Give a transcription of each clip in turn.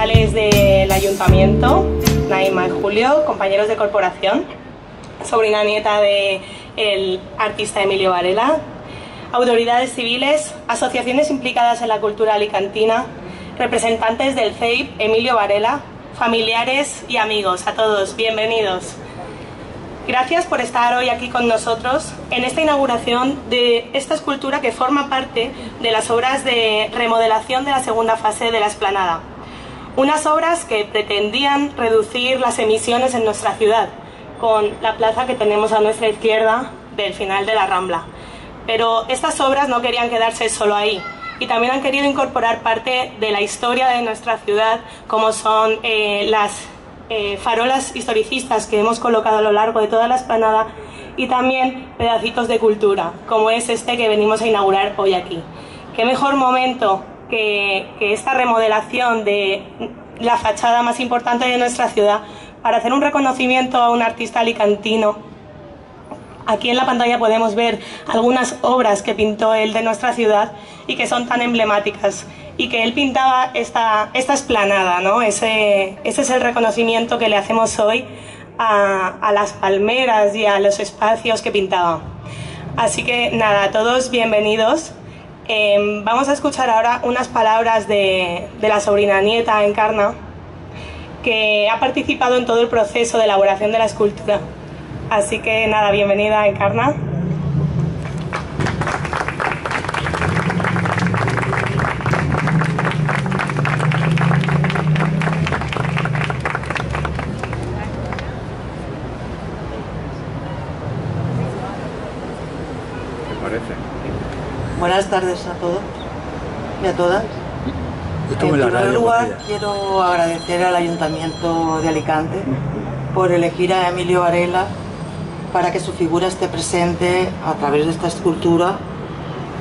concejales del ayuntamiento, Naima y Julio, compañeros de corporación, sobrina nieta del artista Emilio Varela, autoridades civiles, asociaciones implicadas en la cultura alicantina, representantes del CEIP Emilio Varela, familiares y amigos, a todos, bienvenidos. Gracias por estar hoy aquí con nosotros en esta inauguración de esta escultura que forma parte de las obras de remodelación de la segunda fase de la esplanada. Unas obras que pretendían reducir las emisiones en nuestra ciudad, con la plaza que tenemos a nuestra izquierda del final de la Rambla. Pero estas obras no querían quedarse solo ahí y también han querido incorporar parte de la historia de nuestra ciudad, como son eh, las eh, farolas historicistas que hemos colocado a lo largo de toda la esplanada y también pedacitos de cultura, como es este que venimos a inaugurar hoy aquí. Qué mejor momento que, esta remodelación de la fachada más importante de nuestra ciudad para hacer un reconocimiento a un artista alicantino. Aquí en la pantalla podemos ver algunas obras que pintó él de nuestra ciudad y que son tan emblemáticas y que él pintaba esta, esta esplanada, ¿no? Ese, ese es el reconocimiento que le hacemos hoy a, a las palmeras y a los espacios que pintaba. Así que nada, todos bienvenidos. Eh, vamos a escuchar ahora unas palabras de, de la sobrina nieta Encarna, que ha participado en todo el proceso de elaboración de la escultura. Así que nada, bienvenida Encarna. Buenas tardes a todos y a todas. En primer lugar, quiero agradecer al Ayuntamiento de Alicante por elegir a Emilio Varela para que su figura esté presente a través de esta escultura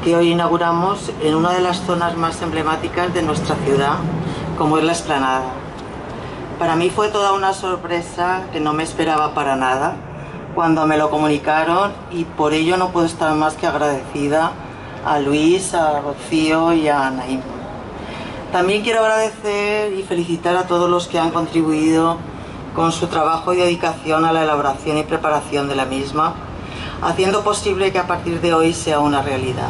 que hoy inauguramos en una de las zonas más emblemáticas de nuestra ciudad, como es la Esplanada. Para mí fue toda una sorpresa que no me esperaba para nada cuando me lo comunicaron y por ello no puedo estar más que agradecida a Luis, a Rocío y a Naim. También quiero agradecer y felicitar a todos los que han contribuido con su trabajo y dedicación a la elaboración y preparación de la misma, haciendo posible que a partir de hoy sea una realidad.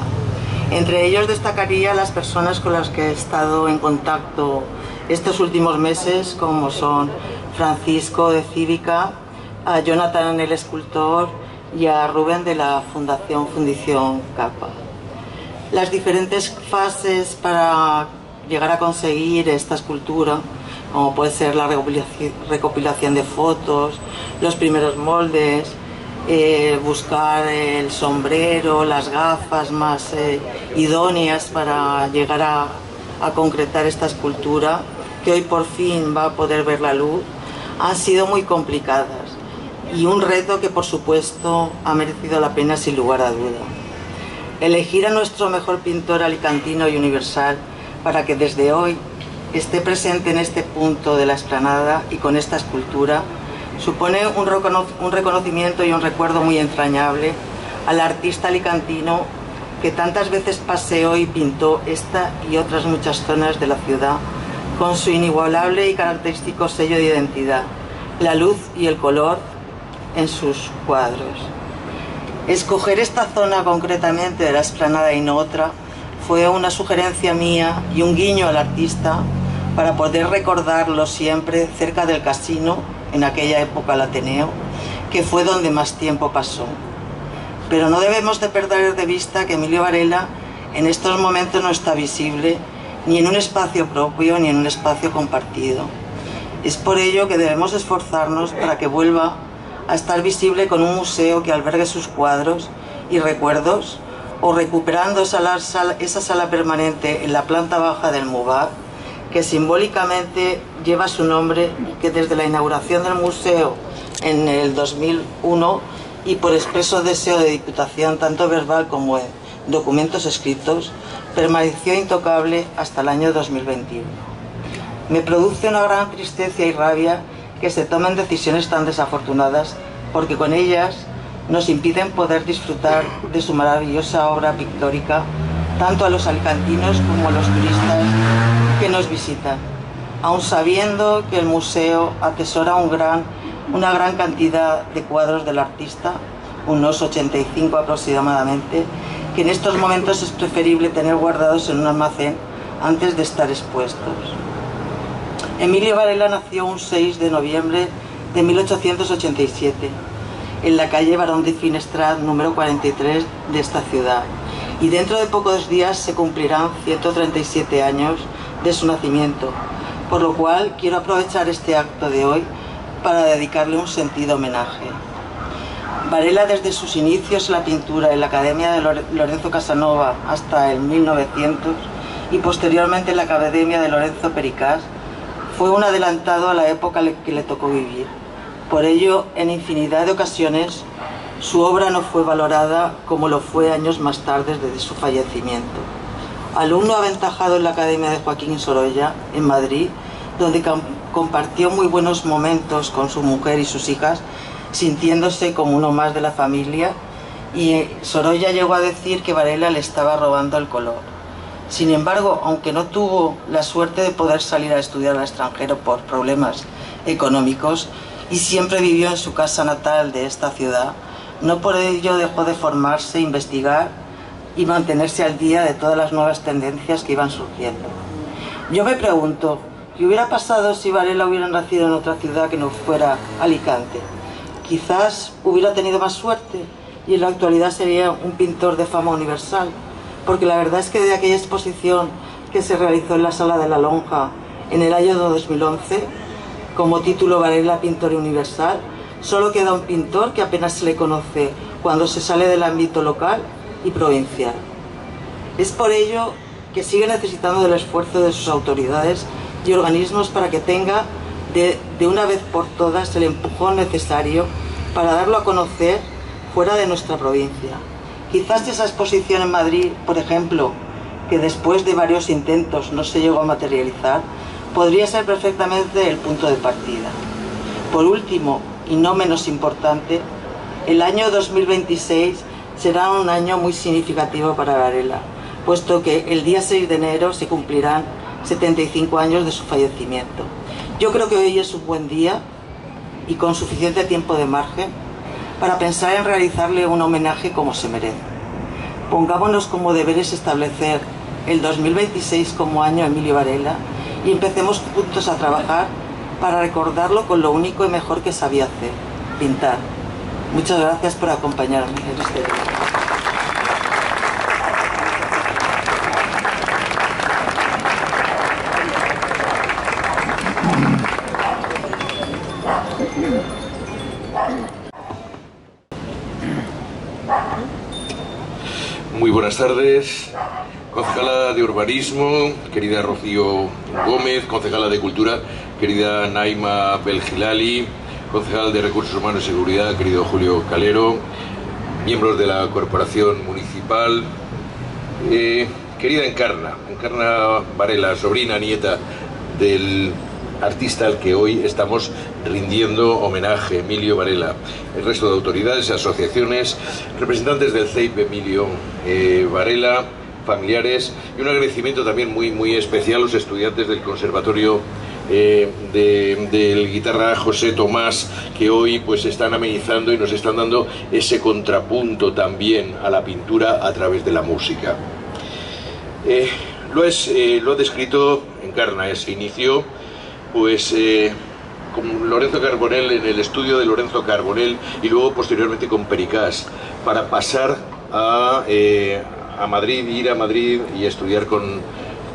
Entre ellos destacaría las personas con las que he estado en contacto estos últimos meses, como son Francisco de Cívica, a Jonathan el escultor y a Rubén de la Fundación Fundición Capa. Las diferentes fases para llegar a conseguir esta escultura, como puede ser la recopilación de fotos, los primeros moldes, eh, buscar el sombrero, las gafas más eh, idóneas para llegar a, a concretar esta escultura, que hoy por fin va a poder ver la luz, han sido muy complicadas y un reto que por supuesto ha merecido la pena sin lugar a duda. Elegir a nuestro mejor pintor alicantino y universal para que desde hoy esté presente en este punto de la esplanada y con esta escultura supone un, un reconocimiento y un recuerdo muy entrañable al artista alicantino que tantas veces paseó y pintó esta y otras muchas zonas de la ciudad con su inigualable y característico sello de identidad, la luz y el color en sus cuadros. Escoger esta zona concretamente de la esplanada y no otra fue una sugerencia mía y un guiño al artista para poder recordarlo siempre cerca del casino, en aquella época el Ateneo, que fue donde más tiempo pasó. Pero no debemos de perder de vista que Emilio Varela en estos momentos no está visible ni en un espacio propio ni en un espacio compartido. Es por ello que debemos esforzarnos para que vuelva a estar visible con un museo que albergue sus cuadros y recuerdos o recuperando esa sala, permanente en la planta baja del MUBAC que simbólicamente lleva su nombre que desde la inauguración del museo en el 2001 y por expreso deseo de Diputación, tanto verbal como en documentos escritos, permaneció intocable hasta el año 2021. Me produce una gran tristeza y rabia que se tomen decisiones tan desafortunadas porque con ellas nos impiden poder disfrutar de su maravillosa obra pictórica tanto a los alicantinos como a los turistas que nos visitan, aun sabiendo que el museo atesora un gran, una gran cantidad de cuadros del artista, unos 85 aproximadamente, que en estos momentos es preferible tener guardados en un almacén antes de estar expuestos. Emilio Varela nació un 6 de noviembre de 1887 en la calle Barón de Finestrat número 43 de esta ciudad y dentro de pocos días se cumplirán 137 años de su nacimiento, por lo cual quiero aprovechar este acto de hoy para dedicarle un sentido homenaje. Varela desde sus inicios en la pintura en la Academia de Lorenzo Casanova hasta el 1900 y posteriormente en la Academia de Lorenzo Pericás, fue un adelantado a la época que le tocó vivir. Por ello, en infinidad de ocasiones, su obra no fue valorada como lo fue años más tarde desde su fallecimiento. Alumno aventajado en la Academia de Joaquín Sorolla, en Madrid, donde compartió muy buenos momentos con su mujer y sus hijas, sintiéndose como uno más de la familia, y Sorolla llegó a decir que Varela le estaba robando el color. Sin embargo, aunque no tuvo la suerte de poder salir a estudiar al extranjero por problemas económicos y siempre vivió en su casa natal de esta ciudad, no por ello dejó de formarse, investigar y mantenerse al día de todas las nuevas tendencias que iban surgiendo. Yo me pregunto, ¿qué hubiera pasado si Varela hubiera nacido en otra ciudad que no fuera Alicante? Quizás hubiera tenido más suerte y en la actualidad sería un pintor de fama universal porque la verdad es que de aquella exposición que se realizó en la Sala de la Lonja en el año 2011, como título Varela Pintor Universal, solo queda un pintor que apenas se le conoce cuando se sale del ámbito local y provincial. Es por ello que sigue necesitando del esfuerzo de sus autoridades y organismos para que tenga de, de una vez por todas el empujón necesario para darlo a conocer fuera de nuestra provincia. Quizás esa exposición en Madrid, por ejemplo, que después de varios intentos no se llegó a materializar, podría ser perfectamente el punto de partida. Por último, y no menos importante, el año 2026 será un año muy significativo para Varela, puesto que el día 6 de enero se cumplirán 75 años de su fallecimiento. Yo creo que hoy es un buen día y con suficiente tiempo de margen para pensar en realizarle un homenaje como se merece. Pongámonos como deberes establecer el 2026 como año Emilio Varela y empecemos juntos a trabajar para recordarlo con lo único y mejor que sabía hacer, pintar. Muchas gracias por acompañarme en este día. Buenas tardes, concejala de Urbanismo, querida Rocío Gómez, concejala de Cultura, querida Naima Belgilali, concejal de Recursos Humanos y Seguridad, querido Julio Calero, miembros de la Corporación Municipal, eh, querida Encarna, Encarna Varela, sobrina, nieta del artista al que hoy estamos rindiendo homenaje, Emilio Varela, el resto de autoridades, asociaciones, representantes del CEIP Emilio eh, Varela, familiares y un agradecimiento también muy, muy especial a los estudiantes del Conservatorio eh, del guitarra José Tomás que hoy pues están amenizando y nos están dando ese contrapunto también a la pintura a través de la música. Eh, lo, es, lo ha descrito Encarna ese inicio pues eh, con Lorenzo Carbonell en el estudio de Lorenzo Carbonell y luego posteriormente con Pericás para pasar a, eh, a Madrid, ir a Madrid y estudiar con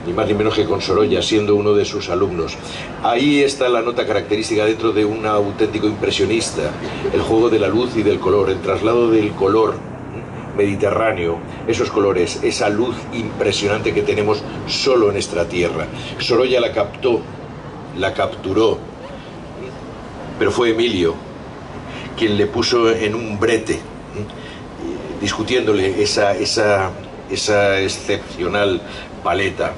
ni más ni menos que con Sorolla, siendo uno de sus alumnos. Ahí está la nota característica dentro de un auténtico impresionista, el juego de la luz y del color, el traslado del color mediterráneo, esos colores, esa luz impresionante que tenemos solo en esta tierra. Sorolla la captó la capturó, pero fue Emilio quien le puso en un brete, discutiéndole esa, esa, esa excepcional paleta.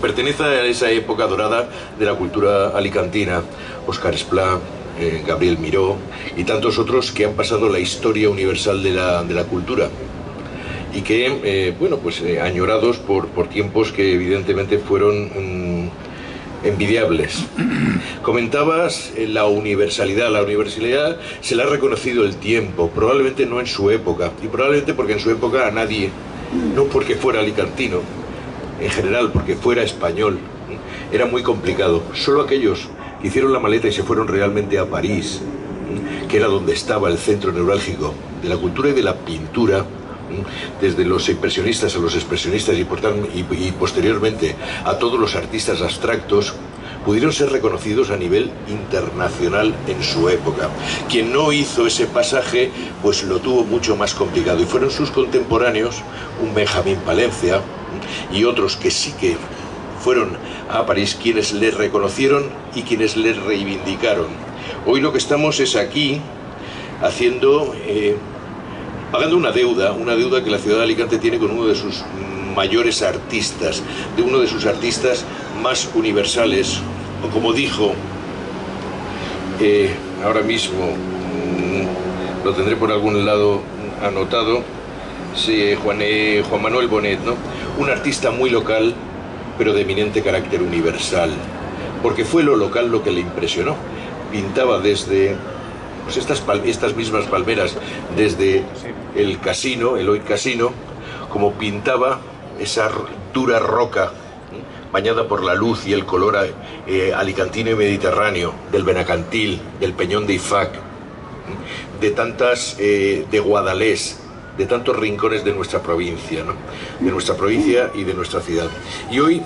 Pertenece a esa época dorada de la cultura alicantina, Oscar Esplá, eh, Gabriel Miró y tantos otros que han pasado la historia universal de la, de la cultura. y que, eh, bueno, pues eh, añorados por, por, tiempos que evidentemente fueron mm, envidiables. Comentabas la universalidad. La universalidad se le ha reconocido el tiempo, probablemente no en su época, y probablemente porque en su época a nadie, no porque fuera alicantino, en general, porque fuera español, era muy complicado. Solo aquellos que hicieron la maleta y se fueron realmente a París, que era donde estaba el centro neurálgico de la cultura y de la pintura, desde los impresionistas a los expresionistas y, y, posteriormente a todos los artistas abstractos, pudieron ser reconocidos a nivel internacional en su época. Quien no hizo ese pasaje, pues lo tuvo mucho más complicado. Y fueron sus contemporáneos, un Benjamín Palencia y otros que sí que fueron a París quienes le reconocieron y quienes le reivindicaron. Hoy lo que estamos es aquí haciendo, eh, pagando una deuda, una deuda que la ciudad de Alicante tiene con uno de sus mayores artistas, de uno de sus artistas más universales, como dijo eh, ahora mismo, mm, lo tendré por algún lado anotado, sí, Juan, eh, Juan Manuel Bonet, ¿no? un artista muy local, pero de eminente carácter universal, porque fue lo local lo que le impresionó. Pintaba desde pues estas, estas mismas palmeras, desde el casino, el hoy casino, como pintaba esa dura roca bañada por la luz y el color eh, alicantino y mediterráneo, del Benacantil, del Peñón de Ifac, de tantas, eh, de Guadalés, de tantos rincones de nuestra provincia, de nuestra provincia y de nuestra ciudad. Y hoy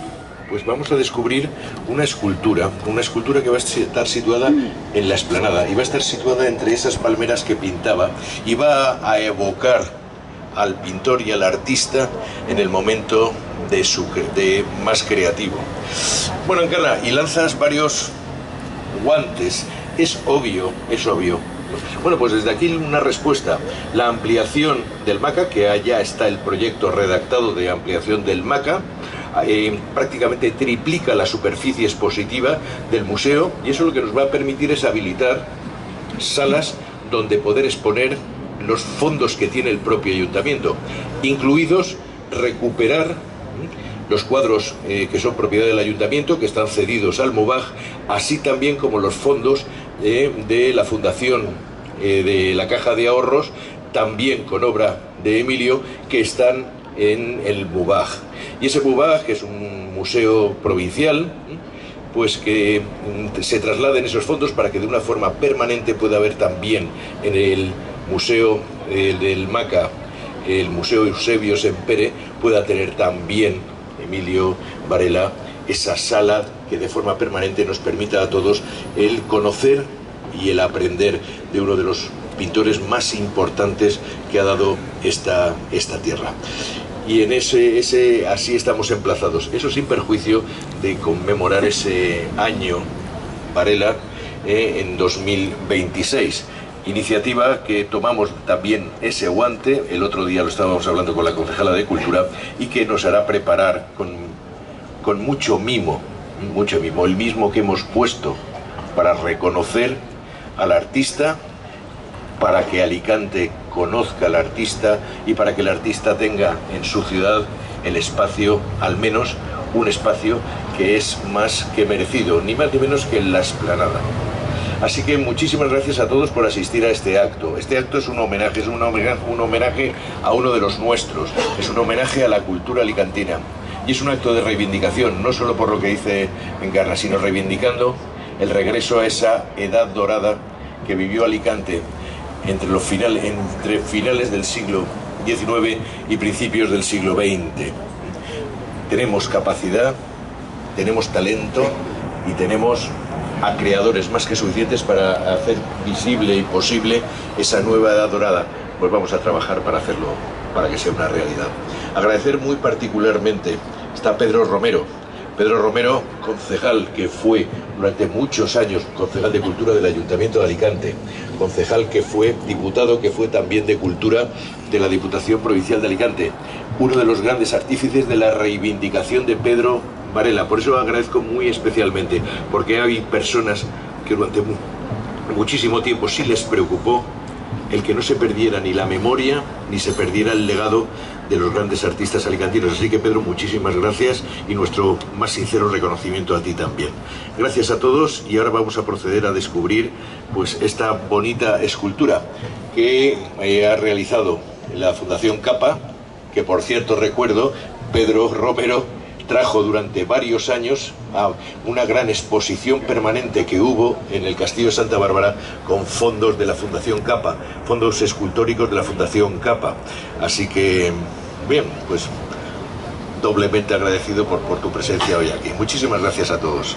pues vamos a descubrir una escultura, una escultura que va a estar situada en la esplanada y va a estar situada entre esas palmeras que pintaba y va a evocar al pintor y al artista en el momento de su de más creativo. Bueno, Encarna, y lanzas varios guantes. Es obvio, es obvio bueno, pues desde aquí una respuesta. La ampliación del MACA, que allá está el proyecto redactado de ampliación del MACA, eh, prácticamente triplica la superficie expositiva del museo y eso lo que nos va a permitir es habilitar salas donde poder exponer los fondos que tiene el propio ayuntamiento, incluidos recuperar los cuadros eh, que son propiedad del ayuntamiento, que están cedidos al MUBAG, así también como los fondos eh, de la Fundación de la Caja de Ahorros, también con obra de Emilio, que están en el MUBAG. Y ese MUBAG, que es un museo provincial, pues que mm, se trasladen esos fondos para que de una forma permanente pueda haber también en el Museo del MACA, el Museo Eusebio Sempere, pueda tener también Emilio Varela esa sala que de forma permanente nos permita a todos el conocer y el aprender de uno de los pintores más importantes que ha dado esta, esta tierra. Y en ese, ese, así estamos emplazados. Eso sin perjuicio de conmemorar ese año Varela eh, en 2026. Iniciativa que tomamos también ese guante, el otro día lo estábamos hablando con la concejala de Cultura, y que nos hará preparar con, con mucho mimo, mucho mimo, el mismo que hemos puesto para reconocer al artista, para que Alicante conozca al artista y para que el artista tenga en su ciudad el espacio, al menos un espacio que es más que merecido, ni más ni menos que la esplanada. Así que muchísimas gracias a todos por asistir a este acto. Este acto es un homenaje, es un homenaje, un homenaje a uno de los nuestros, es un homenaje a la cultura alicantina. Y es un acto de reivindicación, no solo por lo que dice Encarna, sino reivindicando el regreso a esa edad dorada que vivió Alicante entre, los entre finales del siglo XIX y principios del siglo XX. Tenemos capacidad, tenemos talento y tenemos a creadores más que suficientes para hacer visible y posible esa nueva edad dorada. Pues vamos a trabajar para hacerlo, para que sea una realidad. Agradecer muy particularmente está Pedro Romero. Pedro Romero, concejal que fue durante muchos años concejal de Cultura del Ayuntamiento de Alicante, concejal que fue diputado, que fue también de Cultura de la Diputación Provincial de Alicante, uno de los grandes artífices de la reivindicación de Pedro Varela. Por eso lo agradezco muy especialmente, porque hay personas que durante muchísimo tiempo sí les preocupó el que no se perdiera ni la memoria ni se perdiera el legado de los grandes artistas alicantinos. Así que Pedro, muchísimas gracias y nuestro más sincero reconocimiento a ti también. Gracias a todos y ahora vamos a proceder a descubrir pues esta bonita escultura que eh, ha realizado la Fundación Capa, que por cierto recuerdo, Pedro Romero trajo durante varios años a una gran exposición permanente que hubo en el Castillo de Santa Bárbara con fondos de la Fundación Capa, fondos escultóricos de la Fundación Capa. Así que, bien, pues doblemente agradecido por, por tu presencia hoy aquí. Muchísimas gracias a todos.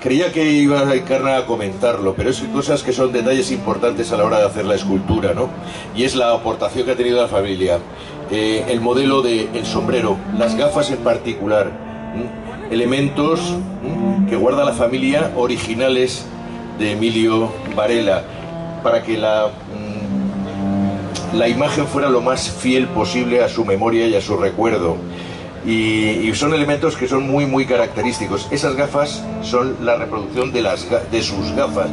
Creía que iba a Encarna a comentarlo, pero es cosas que son detalles importantes a la hora de hacer la escultura, ¿no? Y es la aportación que ha tenido la familia, eh, el modelo del sombrero, las gafas en particular, elementos que guarda la familia originales de Emilio Varela, para que la, la imagen fuera lo más fiel posible a su memoria y a su recuerdo y, son elementos que son muy muy característicos. Esas gafas son la reproducción de, las, de sus gafas.